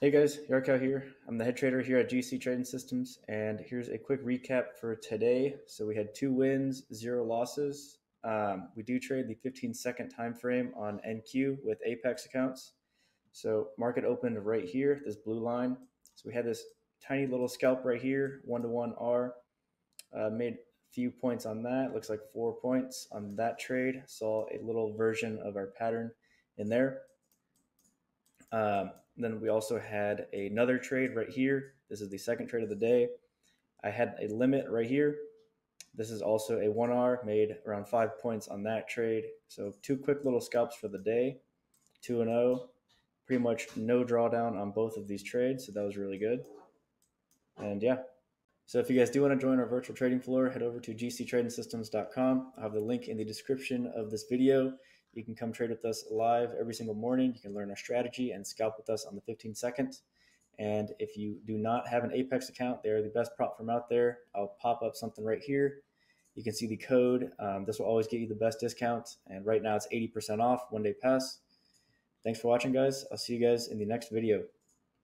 Hey guys, Yarkow here. I'm the head trader here at GC Trading Systems, and here's a quick recap for today. So we had two wins, zero losses. Um, we do trade the 15 second time frame on NQ with Apex accounts. So market opened right here, this blue line. So we had this tiny little scalp right here, one to one R. Uh, made a few points on that. Looks like four points on that trade. Saw a little version of our pattern in there. Um, then we also had another trade right here. This is the second trade of the day. I had a limit right here. This is also a 1R, made around five points on that trade. So two quick little scalps for the day, 2 and 0. Pretty much no drawdown on both of these trades, so that was really good. And yeah. So if you guys do want to join our virtual trading floor, head over to gctradingsystems.com. I'll have the link in the description of this video. You can come trade with us live every single morning. You can learn our strategy and scalp with us on the 15 seconds. And if you do not have an Apex account, they're the best prop firm out there. I'll pop up something right here. You can see the code. Um, this will always get you the best discount. And right now it's 80% off one day pass. Thanks for watching, guys. I'll see you guys in the next video.